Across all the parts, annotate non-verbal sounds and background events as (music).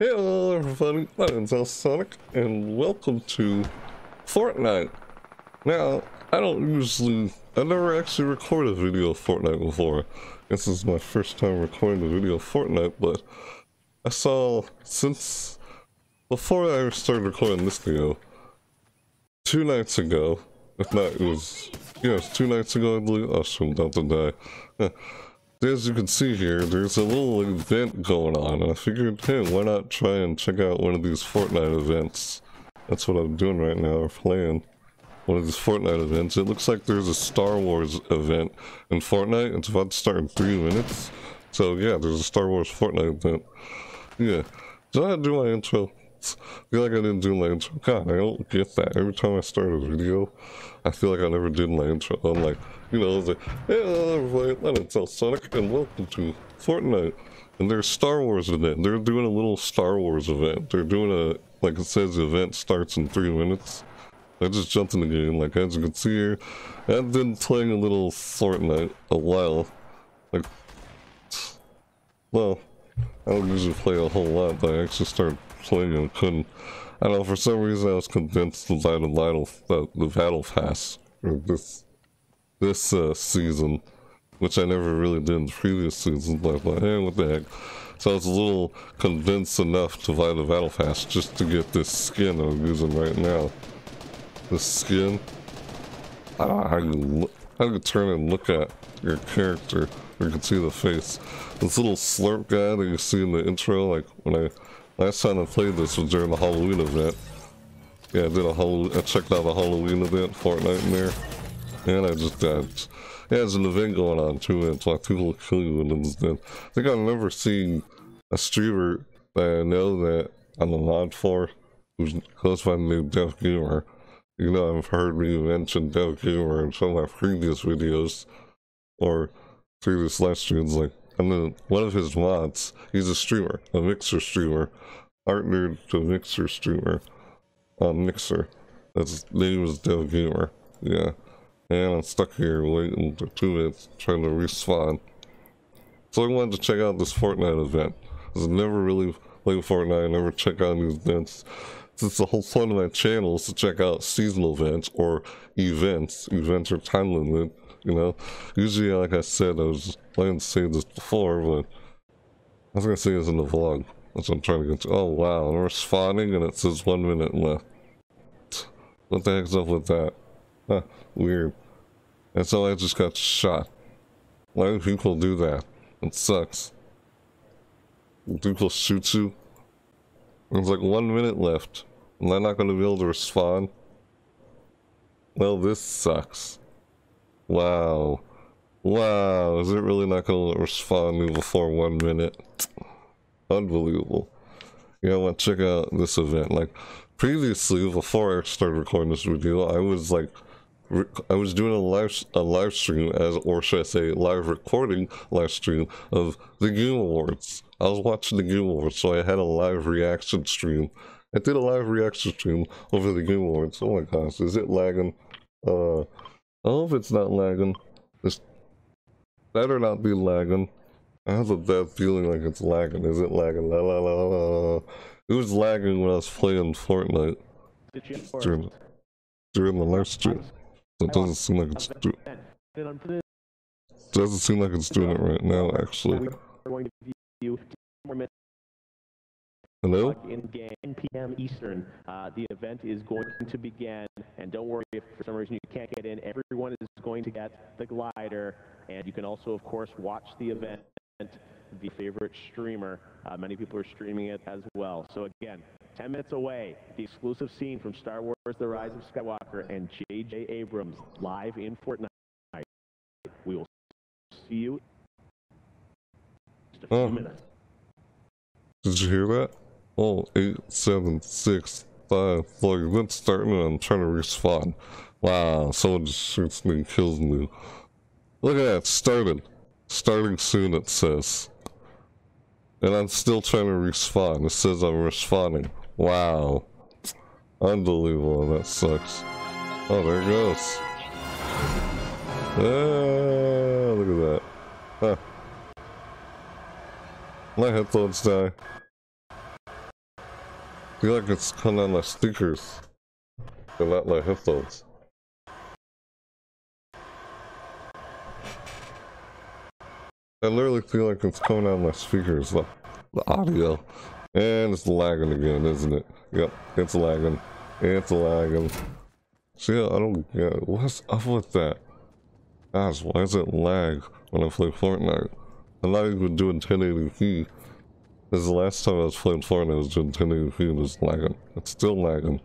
Hello everybody, my name's Sonic, and welcome to Fortnite. Now, I don't usually, I never actually recorded a video of Fortnite before. This is my first time recording a video of Fortnite, but I saw, since, before I started recording this video, two nights ago, if not, it was, yes, two nights ago I believe, oh shoot, about to die. (laughs) As you can see here, there's a little event going on, and I figured, hey, why not try and check out one of these Fortnite events? That's what I'm doing right now, or playing one of these Fortnite events. It looks like there's a Star Wars event in Fortnite. It's about to start in three minutes. So yeah, there's a Star Wars Fortnite event. Yeah. Did I do my intro? I feel like I didn't do my intro. God, I don't get that. Every time I start a video, I feel like I never did my intro. I'm like, you know, I was like, hey, everybody, my name's Sonic, and welcome to Fortnite. And there's Star Wars event. They're doing a little Star Wars event. They're doing a, like it says, the event starts in three minutes. I just jumped in the game, like as you can see here. I've been playing a little Fortnite a while. Like, well, I don't usually play a whole lot, but I actually started and couldn't. I don't know, for some reason I was convinced to buy the battle, the, the battle pass, this, this uh, season, which I never really did in the previous seasons, but like, hey, what the heck. So I was a little convinced enough to buy the battle pass just to get this skin I'm using right now. This skin. I don't know how you, look, how you turn and look at your character. You can see the face. This little slurp guy that you see in the intro, like when I Last time I played this was during the Halloween event. Yeah, I did a whole. I checked out the Halloween event, Fortnite there. And I just died. Yeah, there's an event going on too, and it's like people kill you and dead. I think I've never seen a streamer that I know that I'm a mod for, who's close by name Dev Gamer. You know, I've heard me mention Dev Gamer in some of my previous videos, or through previous live streams, like and then one of his mods, he's a streamer, a mixer streamer, art nerd to mixer streamer, uh, mixer. His name is Dev Gamer. Yeah. And I'm stuck here waiting for two minutes trying to respawn. So I wanted to check out this Fortnite event. I've never really played Fortnite, I never check out these events. Since the whole point of my channel is to check out seasonal events or events. Events are time limited you know? Usually, like I said, I was planning to say this before, but I was gonna say this in the vlog. That's what I'm trying to get to. Oh, wow, we're spawning and it says one minute left. What the heck's up with that? Huh, weird. And so I just got shot. Why do people do that? It sucks. People shoot you. There's like one minute left. Am I not to be able to respond? Well, this sucks. Wow. Wow, is it really not going to respond me before one minute? Unbelievable. I want to check out this event. Like, previously, before I started recording this video, I was like, I was doing a live a live stream as, or should I say, live recording live stream of the Game Awards. I was watching the Game Awards, so I had a live reaction stream. I did a live reaction stream over the Game Awards. Oh my gosh, is it lagging? Uh, I hope it's not lagging. This better not be lagging. I have a bad feeling like it's lagging. Is it lagging? La la la la. It was lagging when I was playing Fortnite during, during the last stream. So it doesn't seem like it's doing. it. Doesn't seem like it's doing it right now, actually. Hello? In 10 p.m. Eastern, uh, the event is going to begin, and don't worry if for some reason you can't get in. Everyone is going to get the glider, and you can also, of course, watch the event. The favorite streamer, uh, many people are streaming it as well. So again, 10 minutes away, the exclusive scene from Star Wars: The Rise of Skywalker and J.J. Abrams live in Fortnite. We will see you in just a few Oh. minutes. Did you hear that? Oh, eight, seven, six, five. Event's starting and I'm trying to respawn. Wow, someone just shoots me and kills me. Look at that, started. Starting soon, it says. And I'm still trying to respawn. It says I'm respawning. Wow. Unbelievable, that sucks. Oh, there it goes. Ah, look at that. Huh. My headphones die. Feel like it's coming on my speakers. And not my headphones. I literally feel like it's coming out of my speakers, the, the audio. And it's lagging again, isn't it? Yep, it's lagging. It's lagging. See, I don't get what's up with that. Gosh, why does it lag when I play Fortnite? I'm not even doing 1080p. This is the last time I was playing Fortnite, I was 1080p and it's lagging. It's still lagging.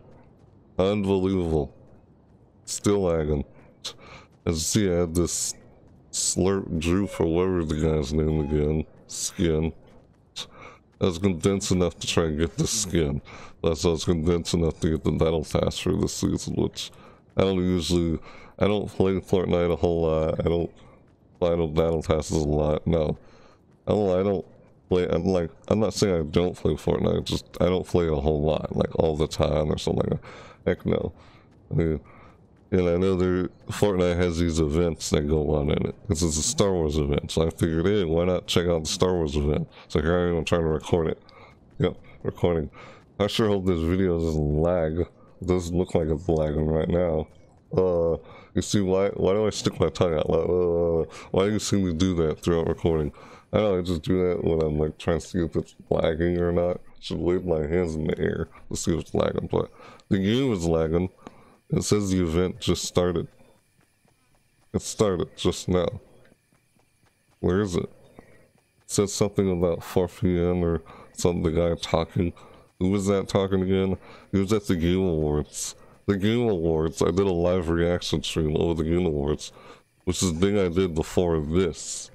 Unbelievable. Still lagging. As you see, I had this slurp droop for whatever the guy's name again. Skin. I was condensed enough to try and get the skin. Plus I was condensed enough to get the battle pass for this season, which I don't usually I don't play Fortnite a whole lot. I don't no battle passes a lot. No. I don't I don't play I'm like I'm not saying I don't play Fortnite, just I don't play a whole lot, like all the time or something. Like Heck no. I mean and I know there Fortnite has these events that go on in it. This is a Star Wars event, so I figured, hey, why not check out the Star Wars event? So here I am trying to record it. Yep, recording. I sure hope this video doesn't lag. It doesn't look like it's lagging right now. Uh, you see why? Why do I stick my tongue out? Like, uh, why do you see me do that throughout recording? I don't. I just do that when I'm like trying to see if it's lagging or not. I Should wave my hands in the air to see if it's lagging. But the game is lagging. It says the event just started. It started just now. Where is it? It said something about 4 p.m. or something, the guy talking. Who was that talking again? He was at the Game Awards. The Game Awards, I did a live reaction stream over the Game Awards, which is the thing I did before this.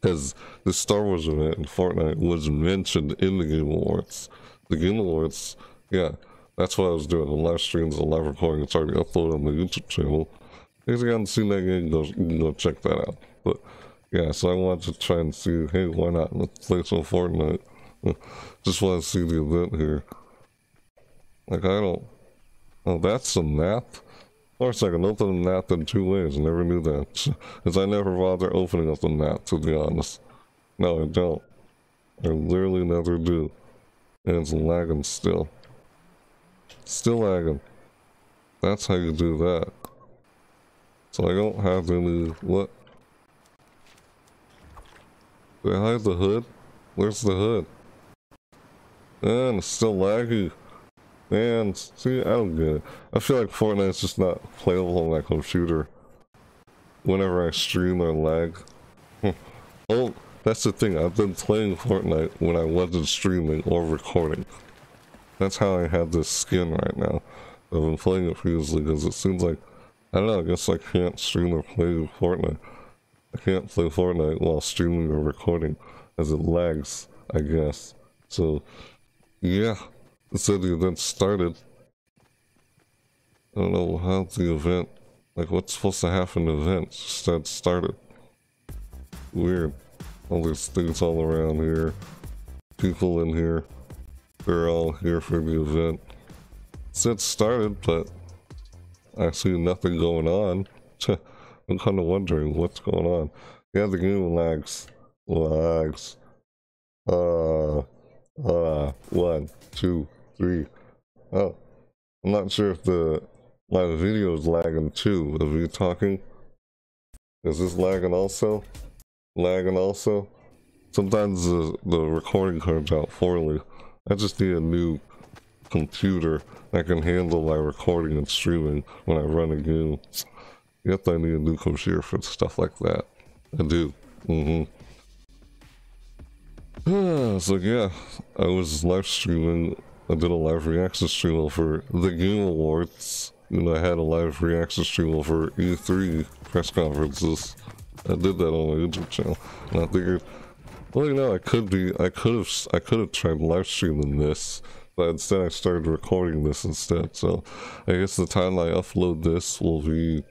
Because the Star Wars event in Fortnite was mentioned in the Game Awards. The Game Awards, yeah, that's what I was doing. The live streams, the live recording, it's already uploaded on the YouTube channel. If you haven't seen that game, go, go check that out. But yeah, so I wanted to try and see, hey, why not? Let's play some Fortnite. (laughs) Just want to see the event here. Like, I don't... Oh, that's a map? Course, I can open the map in two ways. I never knew that. (laughs) Because I never bother opening up the map, to be honest. No, I don't. I literally never do. And it's lagging still. Still lagging. That's how you do that. So I don't have any... What? Did I hide the hood? Where's the hood? Man, it's still laggy. Man, see, I don't get it. I feel like Fortnite's just not playable on my computer. Whenever I stream or lag. (laughs) oh, that's the thing. I've been playing Fortnite when I wasn't streaming or recording. That's how I have this skin right now. I've been playing it previously because it seems like, I don't know, I guess I can't stream or play Fortnite. I can't play Fortnite while streaming or recording as it lags, I guess. So, yeah, it said the event started. I don't know how the event, like what's supposed to happen in the event, just started. Weird. All these things all around here. People in here. They're all here for the event. Since started, but I see nothing going on. (laughs) I'm kind of wondering what's going on. Yeah, the game lags. Lags. Uh, uh, one, two, three. Oh, I'm not sure if the my video is lagging too. Are you talking? Is this lagging also? Lagging also? Sometimes the, the recording comes out poorly. I just need a new computer that can handle my recording and streaming when I run a game. Yep, I need a new computer for stuff like that. I do. Mm-hmm. (sighs) so yeah, I was live streaming. I did a live reaction stream for the Game Awards. And I had a live reaction stream for E3 press conferences. I did that on my YouTube channel. And I figured well, you know, I could be, I could have, I could have tried live streaming this, but instead I started recording this instead. So I guess the time I upload this will be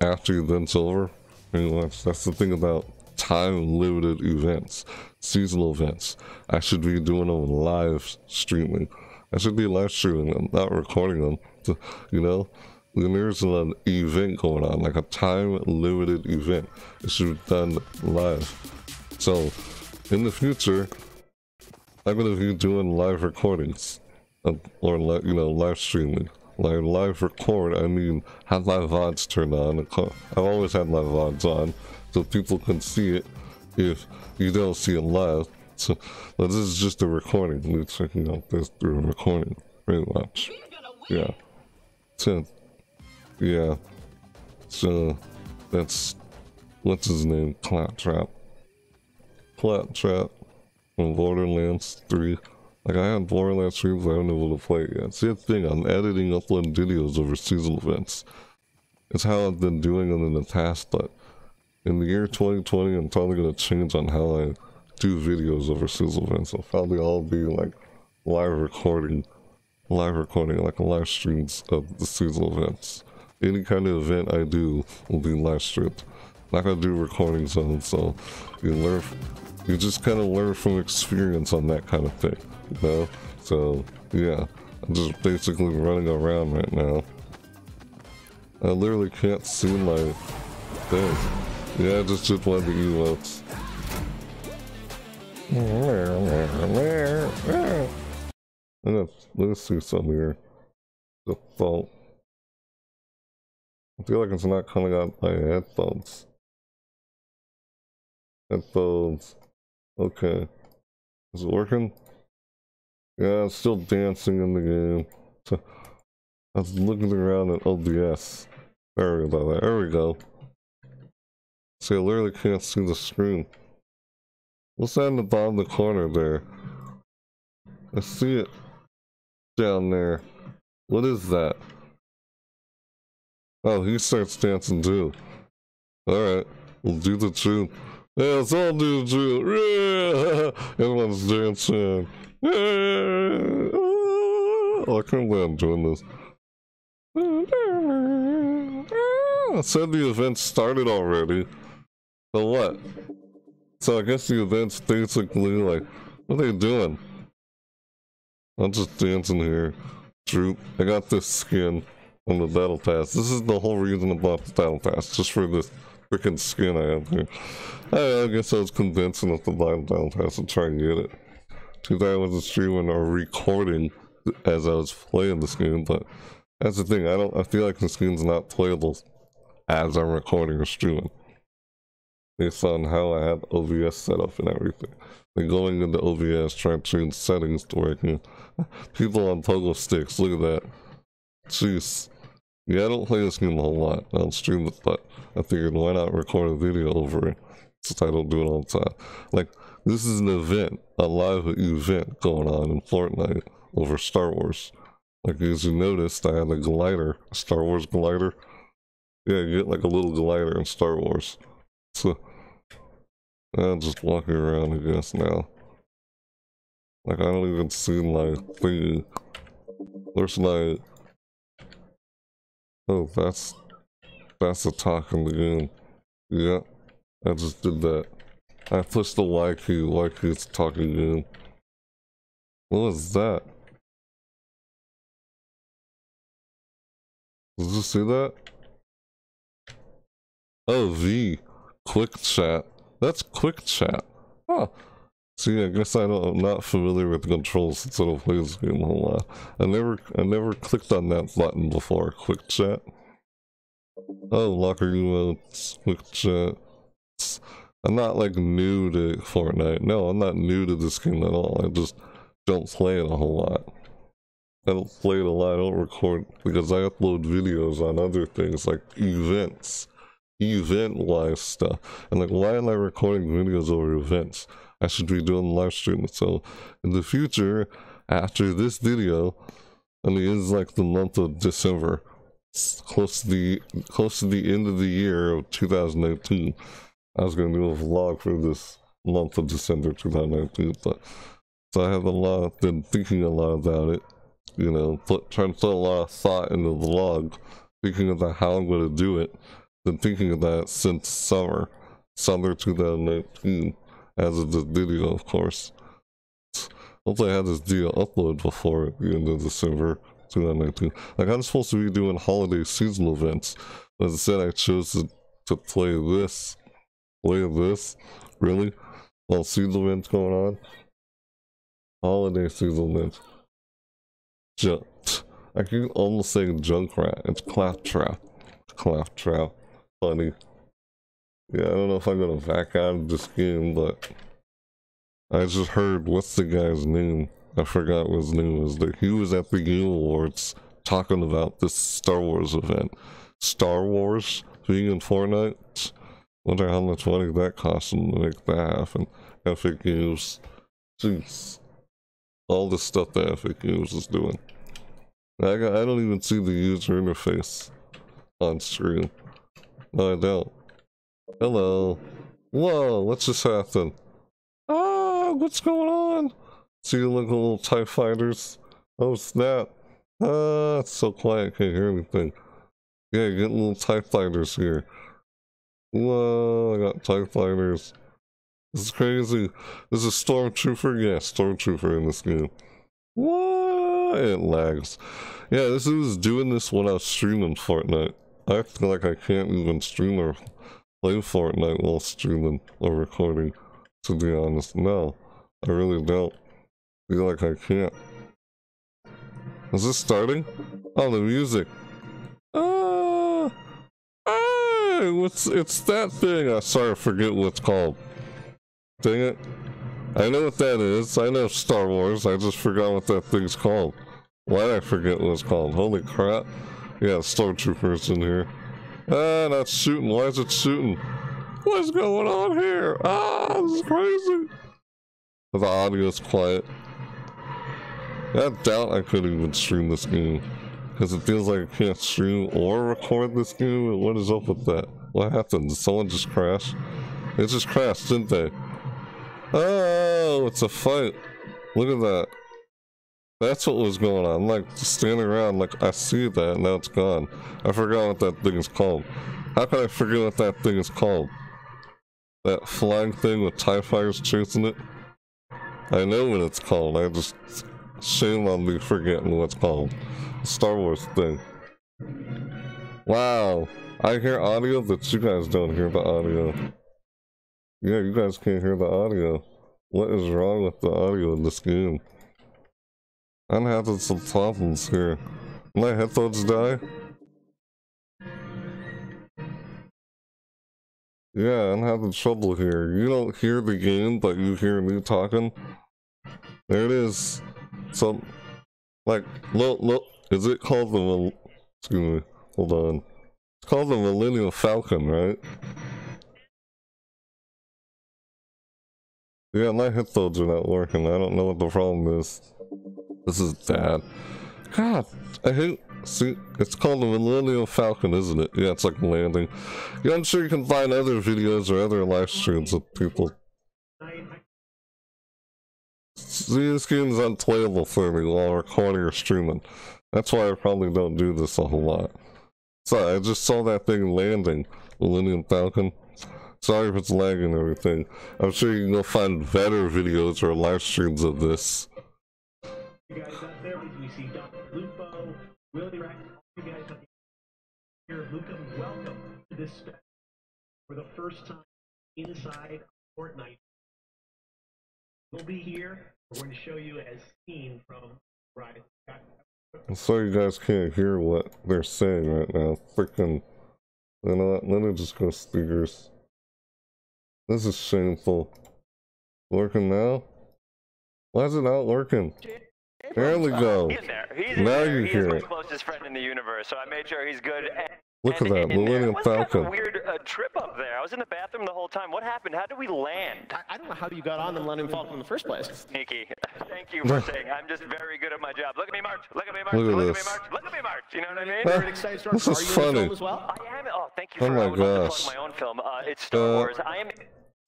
after event's over. Anyway, that's the thing about time-limited events, seasonal events. I should be doing them live streaming. I should be live streaming them, not recording them. You know, when there's an event going on, like a time-limited event, it should be done live. So, in the future, I'm gonna be doing live recordings, of, or you know, live streaming. Like live record, I mean, have my VODs turned on. I've always had my VODs on, so people can see it if you don't see it live. So, but this is just a recording. We're checking out this through a recording, pretty much. Yeah. So, yeah. So, that's, what's his name? Claptrap. Claptrap from Borderlands 3. Like, I had Borderlands 3, but I haven't been able to play it yet. See, the thing, I'm editing, uploading videos over seasonal events. It's how I've been doing them in the past, but in the year 2020, I'm probably going to change on how I do videos over seasonal events. I'll probably all be like live recording, live recording, like live streams of the seasonal events. Any kind of event I do will be live streamed. Not gonna do recordings on, so you learn, you just kind of learn from experience on that kind of thing, you know? So, yeah, I'm just basically running around right now. I literally can't see my thing. Yeah, just one of the emotes. Let's see some here. The fault. I feel like it's not coming out by headphones. Headphones. Okay. Is it working? Yeah, it's still dancing in the game. So, (laughs) I was looking around at OBS. Sorry about that. There we go. See, I literally can't see the screen. What's that in the bottom of the corner there? I see it down there. What is that? Oh, he starts dancing too. Alright, we'll do the tune. Yeah, let's all do the tune. (laughs) Everyone's dancing. Yeah! Oh, I can't believe I'm doing this. I said the event started already. So what? So I guess the event's basically like, what are they doing? I'm just dancing here. Droop. I got this skin on the battle pass. This is the whole reason I bought the battle pass, just for this freaking skin I have here. I, I guess I was convinced enough to buy the battle pass and try and get it. Because I wasn't streaming or recording as I was playing the skin, but that's the thing. I don't. I feel like the skin's not playable as I'm recording or streaming based on how I have OBS set up and everything. And going into OBS, trying to change settings to can... (laughs) People on pogo sticks, look at that. Jeez. Yeah, I don't play this game a whole lot. I don't stream but I figured why not record a video over it since I don't do it all the time. Like, this is an event, a live event going on in Fortnite over Star Wars. Like, as you noticed, I had a glider, a Star Wars glider. Yeah, you get like a little glider in Star Wars. So, I'm just walking around, I guess, now. Like, I don't even see my thing. There's my... Oh, that's... That's the talking lagoon. Yeah, I just did that. I pushed the Y key, Y key's talking lagoon. What was that? Did you see that? Oh, V. Quick chat. That's quick chat. Huh. See, I guess I I'm not familiar with the controls since I play this game a whole lot. I never, I never clicked on that button before. Quick chat. Oh, locker emotes, quick chat. I'm not like new to Fortnite. No, I'm not new to this game at all. I just don't play it a whole lot. I don't play it a lot. I don't record because I upload videos on other things like events event wise stuff. And like, why am I recording videos over events? I should be doing live streaming. So in the future, after this video, and mean, it's like the month of December, close to the close to the end of the year of 2019. I was gonna do a vlog for this month of December 2019, but so I have a lot been thinking a lot about it. You know, put, trying to put a lot of thought into the vlog, thinking about how I'm gonna do it been thinking of that since summer, summer 2019, as of this video, of course. Hopefully I had this video upload before the end of December 2019. Like, I'm supposed to be doing holiday seasonal events, but instead I said, I chose to, to play this. Play this? Really? While seasonal events going on? holiday seasonal is. Just, I can almost say Junkrat. It's Claptrap. Claptrap. Funny. Yeah, I don't know if I'm gonna back out of this game, but I just heard what's the guy's name? I forgot what his name was. That he was at the Game Awards talking about this Star Wars event. Star Wars being in Fortnite. Wonder how much money that cost them to make that happen. Epic Games. Jeez. All the stuff that Epic Games is doing. I, got, I don't even see the user interface on stream. No, I don't. Hello. Whoa, what's just happened? Ah, what's going on? See like little TIE fighters? Oh snap. Ah, it's so quiet, can't hear anything. Yeah, getting little TIE fighters here. Whoa, I got TIE fighters. This is crazy. This is Stormtrooper? Yeah, Stormtrooper in this game. What? It lags. Yeah, this is doing this when I was streaming Fortnite. I feel like I can't even stream or play Fortnite while streaming or recording, to be honest. No, I really don't. feel like I can't. Is this starting? Oh, the music. Ah! Ah! It's, it's that thing. I sorry, I forget what it's called. Dang it. I know what that is. I know Star Wars. I just forgot what that thing's called. Why did I forget what it's called? Holy crap. Yeah, Stormtroopers in here. Ah, that's shooting. Why is it shooting? What's going on here? Ah, this is crazy. The audio's quiet. I doubt I could even stream this game. Because it feels like I can't stream or record this game. What is up with that? What happened? Did someone just crash? It just crashed, didn't they? Oh, it's a fight. Look at that. That's what was going on. Like standing around like I see that now it's gone. I forgot what that thing is called. How can I forget what that thing is called? That flying thing with TIE fighters chasing it? I know what it's called. I just shame on me forgetting what it's called. Star Wars thing. Wow. I hear audio, but you guys don't hear the audio. Yeah, you guys can't hear the audio. What is wrong with the audio in this game? I'm having some problems here. My headphones die? Yeah, I'm having trouble here. You don't hear the game, but you hear me talking? There it is. Some, like, look, look, is it called the, excuse me, hold on. It's called the Millennium Falcon, right? Yeah, my headphones are not working. I don't know what the problem is. This is bad. God, I hate... See, it's called the Millennium Falcon, isn't it? Yeah, it's like landing. Yeah, I'm sure you can find other videos or other live streams of people. See, this game is unplayable for me while recording or streaming. That's why I probably don't do this a whole lot. So, I just saw that thing landing. Millennium Falcon. Sorry if it's lagging and everything. I'm sure you can go find better videos or live streams of this. You guys out there, we see Dr. Lupo, Willie Rack, you guys up here. Luca, welcome to this for the first time inside Fortnite. We'll be here. We're going to show you as seen from Ride. So you guys can't hear what they're saying right now. Freaking, you know what? Let me just go speakers. This is shameful. Working now? Why is it not working? (laughs) There we go. He's there. He's now there. you hear it. closest friend in the universe, so I made sure he's good. And, Look at that, Millennium Falcon. Kind of a weird uh, trip up there. I was in the bathroom the whole time. What happened? How did we land? I, I don't know how you got on the Millennium Falcon in the first place. Sneaky. (laughs) Thank you for (laughs) saying. I'm just very good at my job. Look at me march. Look at me march. Look at, Look at me march. Look at me march. You know what I mean? Well, this is funny. As well? I am. Oh, thank you. Oh my gosh. my own film. Uh, it's Star uh, Wars. I am.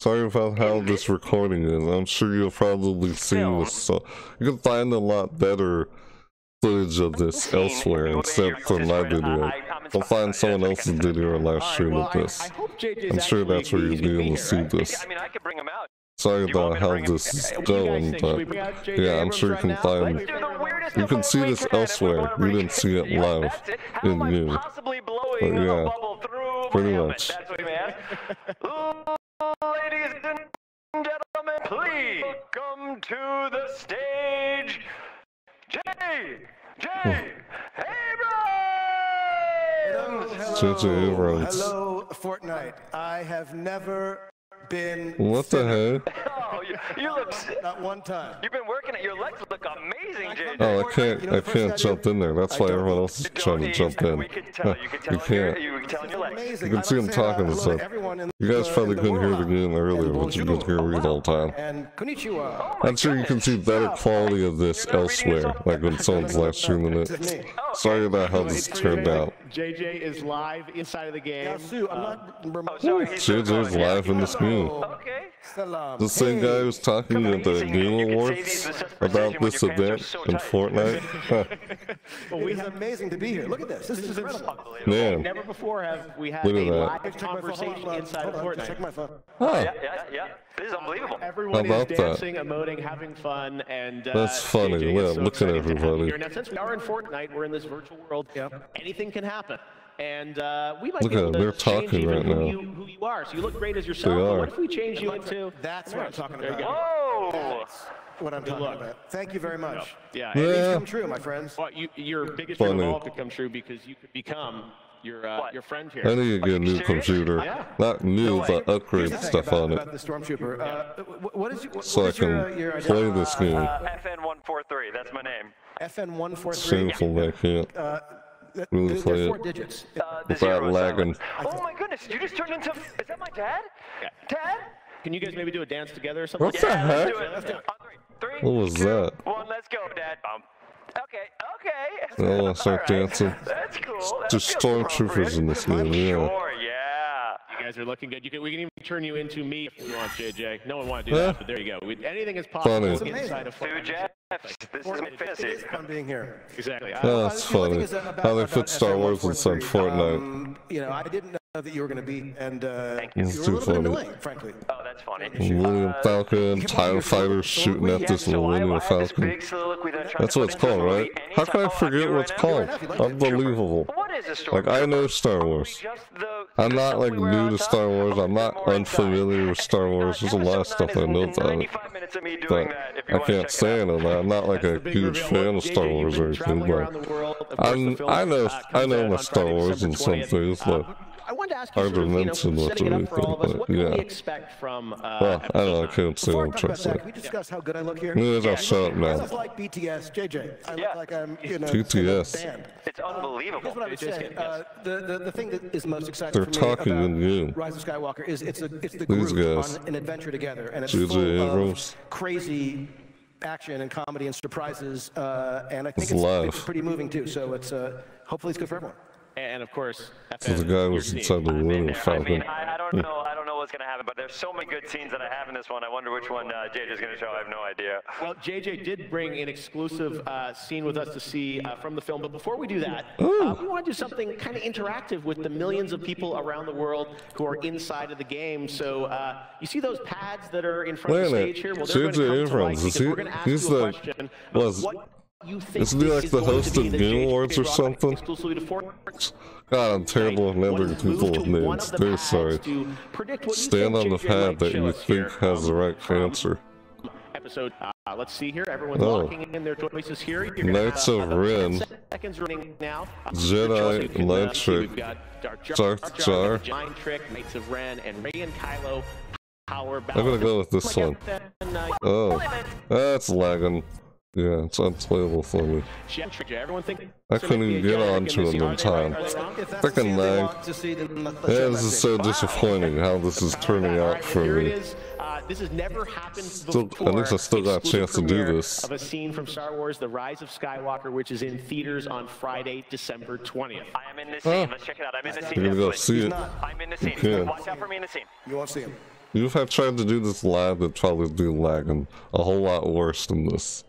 Sorry about how this recording is. I'm sure you'll probably see this. So you can find a lot better footage of this elsewhere instead from my video. I'll find someone else's video or live stream of this. I'm sure that's where you'll be able to see this. Sorry about how this is going, but yeah, I'm sure you can find. You can see this elsewhere. You didn't see it (laughs) live in you. But yeah, pretty much. (laughs) Ladies and gentlemen, please welcome to the stage, Jay, Jay Abrams! JJ Abrams. Hello, Fortnite. I have never been. What the thinner. heck? Oh, you, you look, Not one time. you've been working it. Your legs look amazing, JJ. Oh, I can't, You know I can't jump in there. That's I why everyone else is trying to jump in. We can tell. You can tell, you can't. You can tell on your legs. Amazing. You can see like him to say, uh, talking and to stuff. You guys probably couldn't hear the game earlier, but you bonjour. could hear me the whole time. I'm sure you can see better quality of this elsewhere, like when someone's live streaming it. This is me. Sorry about how this turned out. JJ is live inside of the game. I'm not. Oh, sorry, he's JJ's live in this game. Okay. Salam. The same guy who was talking at the easy. Game You can say Awards these with such about this your pants are event so in. Fortnite. (laughs) Well, it's amazing to be here. Look at this. This, is incredible. Man, Never before have we had Look a that. live my phone. Conversation inside of on, Check Fortnite. my phone. huh, Yeah, yeah, yeah. This is unbelievable. Everyone How is about that? dancing, emoting, having fun, and uh, That's funny. JJ Yeah, so look at excited to have you everybody. Now, since we are in Fortnite, we're in this virtual world. Yep. Anything can happen. And uh, we might Look be at able them, to they're change talking even right who now. You, who you are. So you look great as yourself. They are. What if we change you into? That's what I'm talking about. go. Whoa! What I'm talking luck. about. Thank you very much. Yeah. Yeah. Dreams come true, my friends. Well, you, your biggest dream of all could come true because you could become your uh, your friend I need to get a new serious? computer. Yeah. Not new, way. but upgrade Here's the thing stuff about, on about it. the stormtrooper. Uh, wh- what is, what So I is your, uh, can your play this game. Uh, FN143, that's my name. FN one four three. Shameful that I can't. Th- Really th- play there's it. four digits. Uh, the Without zero lagging. Oh my goodness, you just turned into. Is that my dad? Yeah. Dad? Can you guys maybe do a dance together or something? What the Yeah, let's do it. Let's do it. On three. Three. What was two, that? One, let's go, Dad. Bump. Okay, okay. Oh, I start All right. dancing. That's cool. That There's feels stormtroopers in this game, yeah. Sure, yeah. You guys are looking good. You can, we can even turn you into me if you want, JJ. No one want to do that, but there you go. We, anything is possible Funny. Inside of Two Fortnite. Jeffs. This is fantasy. is fun being here. Exactly. Oh, that's funny. is about- How they about fit Star Wars inside FN143, Fortnite. um, you know, I didn't know that you were going to be, and uh, Thank you. you It's were a too little bit funny. annoying, frankly. Oh, that's funny. Millennium Uh, Falcon, TIE fighters shooting at this so I, I Millennium Falcon. big soliloquy that I'm trying That's what it's called, right? How can I forget what it's called? enough, you like it. Unbelievable. What is a Like, I know Star Wars. I'm not like new to. Star Wars. I'm not unfamiliar with Star Wars. There's a lot of stuff I know about it. 95 minutes of me doing But that, if you I can't say out. I know that. I'm not like a huge fan of Star Wars or anything, but the world. Of course, I'm- I know- I know my Star Wars December in some things, but I wanted to ask you, hard sort to of, you know, setting it of up for all of us, what but can we expect from uh, Well, I don't know. I can't say Before I I'm talk about that, trusting. can we discuss how good I look here? Yeah, I'll shut up I look like BTS, JJ. I look Yeah. like I'm, you know, BTS. in a band. It's unbelievable. Here's what I would Just say. Uh, the, the, the thing that is most exciting They're for me talking about in game. Rise of Skywalker is it's, a, it's the These group guys. on an adventure together, and it's J.J. full Abrams. of crazy action and comedy and surprises, uh, and I think It's it's, it's pretty moving too. So it's uh, hopefully it's good for everyone. And of course, So the guy was inside the I'm in Millennium there. I mean, I, I don't know. I don't know what's gonna happen, but there's so many good scenes that I have in this one. I wonder which one uh, JJ's gonna show. I have no idea. Well, JJ did bring an exclusive uh, scene with us to see uh, from the film, but before we do that, uh, we want to do something kind of interactive with the millions of people around the world who are inside of the game. So uh, you see those pads that are in front Wait of the stage here? Well, they're going to come to life because we're going to ask he's you a the- question was- what you think isn't he this like the host of Game Awards or something? Exclusively to Fortnite. God, I'm terrible at remembering people with names. of the Very sorry. to predict what you Stand on the pad that you think has the right answer. episode. Uh, let's see here. Everyone's Oh. locking in their choices here. You're gonna Knights of uh, Ren. Seconds running now. Uh, Jedi your choice. You can, uh, Knight see Trick. Darth Jar. Jar, Mind Trick, Knights of Ren, and Rey and Kylo. Power I'm gonna go with this one. Oh, that's lagging. Yeah, it's unplayable for me. I couldn't even get onto it in time. If that's the Freaking lag. want to see, then let- let's Yeah, this is so disappointing how this is turning out for me. This has never happened Still- before. at least I still got a chance to do this. Of a scene from Star Wars: The Rise of Skywalker, which is in theaters on Friday, December 20th. I am in the scene. Let's check it out. I'm in the scene. You're gonna go see it. not. I'm in the scene. Yeah. Watch out for me in the scene. You won't see him. You have tried to do this live, it'd probably be lagging a whole lot worse than this.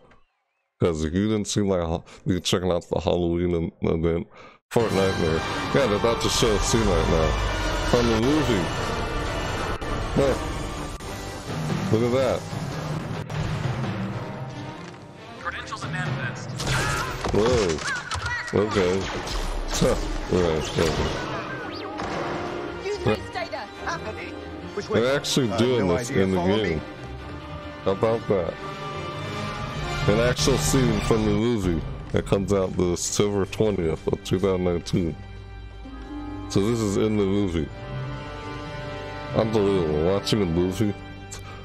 Because if you didn't seem like you checking out the Halloween en- event, Fortnite there. Yeah, they're about to show a scene right now from the movie. Look, look at that. Credentials and manifest. Whoa. Okay. (laughs) Huh. Right, okay. Use my data. Which way? They're actually Uh, doing no this idea. in the Follow me. game. How about that? An actual scene from the movie that comes out the December 20th of 2019. So this is in the movie. Unbelievable. Watching a movie.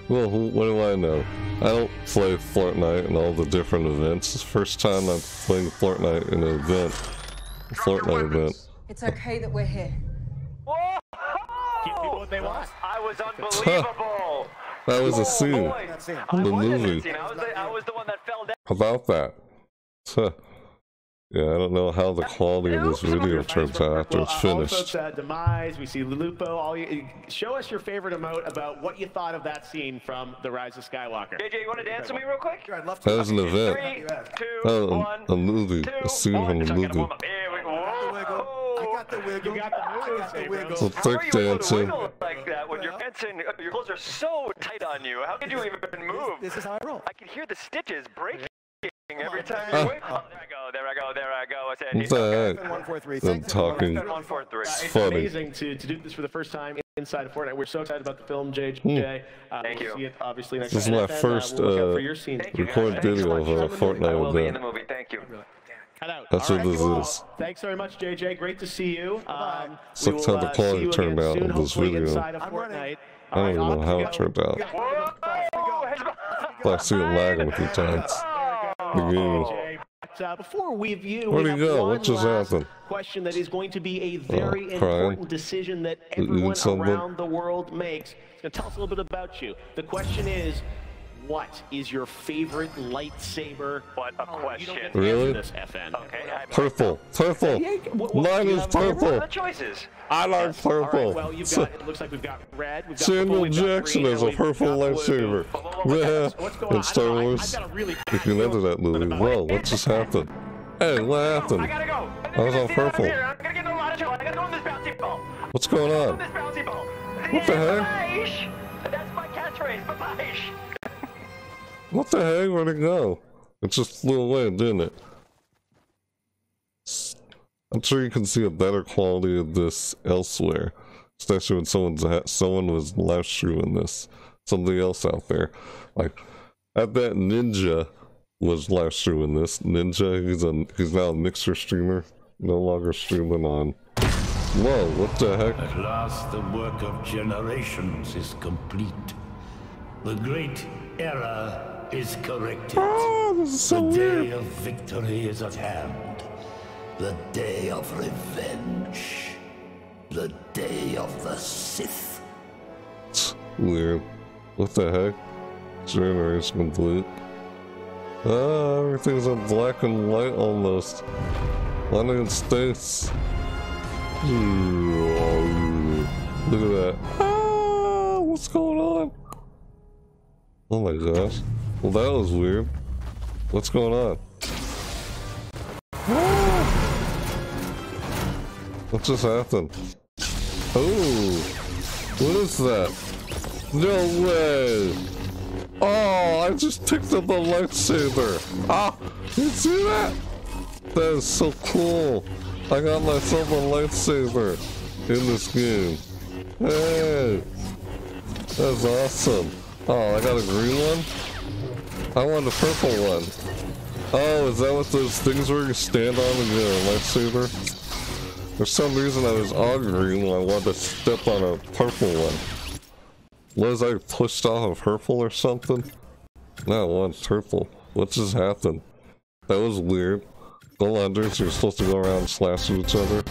Well, what do I know? I don't play Fortnite and all the different events. It's the first time I'm playing Fortnite in an event. A Fortnite event. It's okay that we're here. Whoa! Give people what they want. I was (laughs) unbelievable. That was a scene. Boy, in I the movie. scene. I was, the, I was the one that fell down. About that. Huh. Yeah, I don't know how the quality of this video turns out after Well, it's uh, Also, finished. uh, demise. We see Lulupo. All you, show us your favorite emote about what you thought of that scene from The Rise of Skywalker. JJ, you want to dance with me real quick? Sure, I'd love to. That was an event. Three, two, Oh, one, a, a movie. two, A scene one. from a So I gotta movie. warm up. Here we go. I got the wiggle. You got the I moves, got the Abrams. wiggle. So How are you able to dancing. wiggle like that when you're dancing? Your clothes are so tight on you. How could you even move? This is how I roll. I can hear the stitches breaking every time Huh. you wiggle. Oh, there I go, there I go, there I go. I said, What the heck? One, four, three. Them Thanks, talking. everyone. One, four, three. It's funny. amazing to, to do this for the first time inside of Fortnite. We're so excited about the film, JJ. Uh, Thank we'll you. See it obviously next This is my And, uh, first, we'll look uh, for your scene. Thank you. Record guys. Thanks video so of much. a I Fortnite will be in the movie. Thank you. Cut out. That's All what right, this well, is. Thanks very much, JJ. Great to see you. Um, So we that's will, how the uh, quality see turned out soon, of this video. Of I'm running. I don't even know how off it turned out. Whoa! I see it lagging a few times. The game. But, uh, before we view, Where'd we he have go? one What just last happened? question that is going to be a very Oh, important decision that You need everyone something? around the world makes. It's going to tell us a little bit about you. The question is, what is your favorite lightsaber? What a Oh, question. don't get to Really? this, FN. Okay, Purple. Purple. Yeah, what- what- Mine is have? What are purple. the choices? I like All right, purple. well, you've So- got, it looks like we've got red, we've got Samuel purple, we've got Jackson green, has and a we've purple got blue. lightsaber. Okay, Yeah, what's going on? in Star I don't know, I- Wars. I've got a really You can bad enter that feeling movie. about Whoa, it. what just happened? Hey, what I happened? gotta go. I was on purple. I'm gonna get in a lot of trouble. I gotta go on this bouncy ball. What's going On on? this bouncy ball. What the heck? Bye-bye. That's my catchphrase. Bye-bye. What the heck? Where'd it go? It just flew away, didn't it? I'm sure you can see a better quality of this elsewhere, especially when someone's someone was live streaming this. Something else out there, like I bet Ninja was live streaming this. Ninja, he's a he's now a mixer streamer, no longer streaming on. Whoa, what the heck? At last, the work of generations is complete. The great error is corrected. Oh, this is so the weird. day of victory is at hand. The day of revenge. The day of the Sith. Weird. What the heck? Generation complete. Ah, everything's in black and white almost. Landing in space. Look at that. Ah, what's going on? Oh my gosh. Well, that was weird. What's going on? What just happened? Oh, what is that? No way! Oh, I just picked up a lightsaber. Ah, you see that? That is so cool. I got myself a lightsaber in this game. Hey, that's awesome. Oh, I got a green one. I want a purple one. Oh, is that what those things were? You stand on and get a lightsaber? For some reason, I was green when I wanted to step on a purple one. Was I pushed off of purple or something? No, I want purple. What just happened? That was weird. Go unders, you're supposed to go around slashing each other.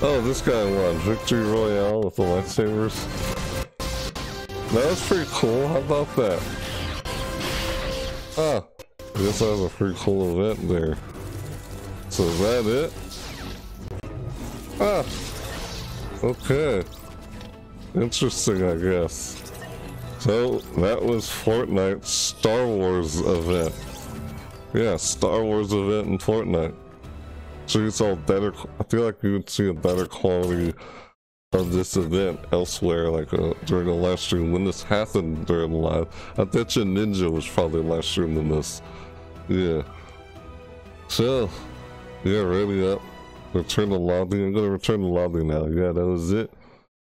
Oh, this guy won. Victory Royale with the lightsabers. That was pretty cool. How about that? Ah, I guess that was a pretty cool event there. So is that it? Ah, okay. Interesting, I guess. So that was Fortnite's Star Wars event. Yeah, Star Wars event in Fortnite. So you saw better. I feel like you would see a better quality of this event elsewhere, like uh, during a live stream. When this happened during the live, I bet you Ninja was probably live streaming this. Yeah. So, yeah, ready up. Return to lobby. I'm gonna return to lobby now. Yeah, that was it.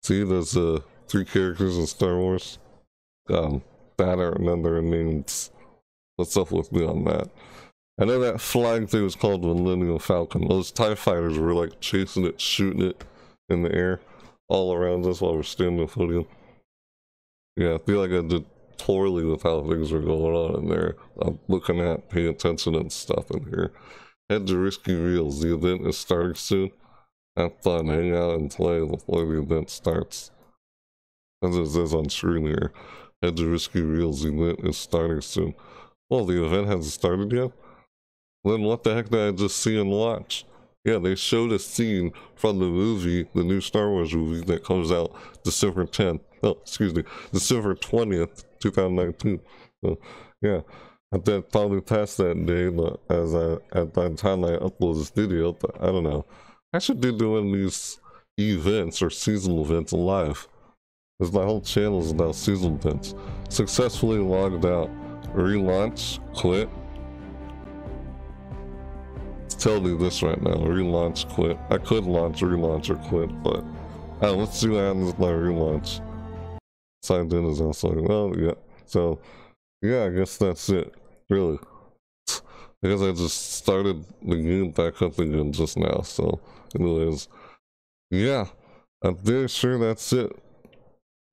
See, there's uh three characters in Star Wars. Um, banner and then their names. What's up with me on that? And then that flying thing was called Millennium Falcon. Those TIE fighters were like chasing it, shooting it in the air all around us while we're standing podium. Yeah, I feel like I did poorly with how things were going on in there. I'm looking at, paying attention and stuff in here. Head to Risky Reels. The event is starting soon. Have fun, hang out, and play before the event starts. As it says on screen here. Head to Risky Reels. The event is starting soon. Well, the event hasn't started yet? Then what the heck did I just see and watch? Yeah, they showed a scene from the movie, the new Star Wars movie that comes out December 10th. Oh, excuse me, December 20th, 2019. So, yeah, I did probably past that day but as I, at that time I upload this video, but I don't know. I should be doing these events or seasonal events live. Because my whole channel is about seasonal events. Successfully logged out. Relaunch, quit, tell you this right now. Relaunch, quit. I could launch, relaunch, or quit, but uh, let's see what happens with my relaunch. Signed in is also, well, yeah. So, yeah, I guess that's it. Really. Because I just started the game back up again just now, so, anyways. Yeah, I'm very sure that's it.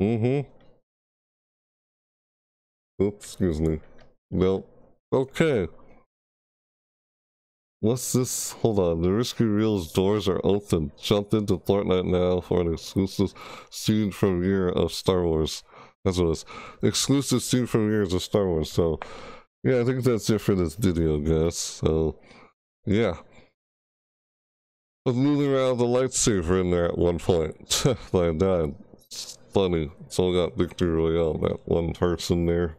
Mm-hmm. Oops, excuse me. Well, okay. What's this? Hold on. The Risky Reels doors are open. Jump into Fortnite now for an exclusive scene premiere of Star Wars. That's what it is. Exclusive scene premieres of Star Wars. So, yeah, I think that's it for this video, guys. So, yeah. I was moving around the lightsaber in there at one point. but I died. It's funny. So I got Victory Royale, that one person there.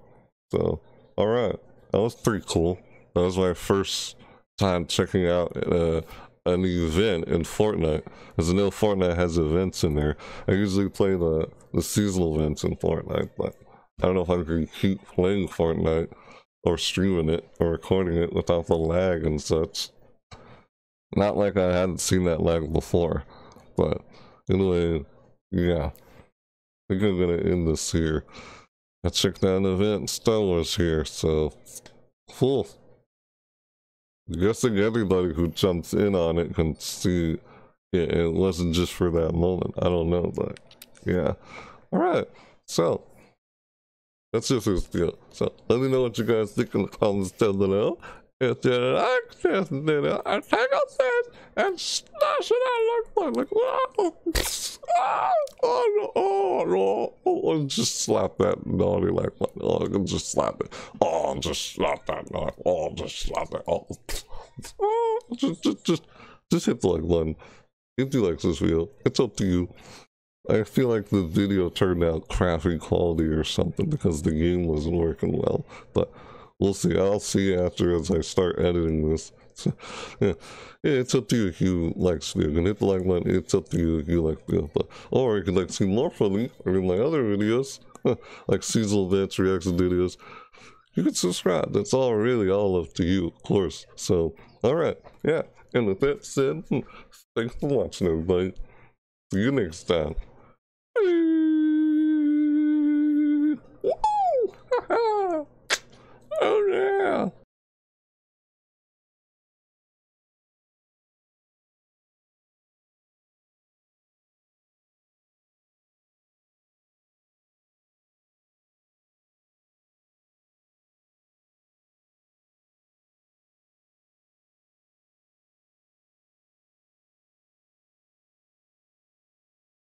So, alright. That was pretty cool. That was my first time checking out uh, an event in Fortnite. As I know Fortnite has events in there. I usually play the, the seasonal events in Fortnite, but I don't know if I can keep playing Fortnite or streaming it or recording it without the lag and such. Not like I hadn't seen that lag before, but anyway, yeah. I think I'm gonna end this here. I checked out an event Star Wars here, so cool guessing everybody who jumps in on it can see it, wasn't just for that moment. I don't know, but yeah. All right, so that's just this deal. So let me know what you guys think in the comments down below. If you like this video, and take a and smash it out like like oh, oh, oh, no, oh, just slap that naughty like oh, just slap it. Oh, just slap that naughty. Oh, just slap it. Oh, oh (laughs) just, just, just, just hit the like button. If you like this video, it's up to you. I feel like the video turned out crappy quality or something because the game wasn't working well, but we'll see. I'll see after as I start editing this. (laughs) Yeah. it's up to you if you like video. Hit the like button. It's up to you if you like video. Or you can like see more from me or in my other videos, (laughs) like seasonal events, reaction videos. You can subscribe. That's all really all up to you, of course. So, all right, yeah. And with that said, hmm, thanks for watching, everybody. See you next time. (laughs) oh, yeah.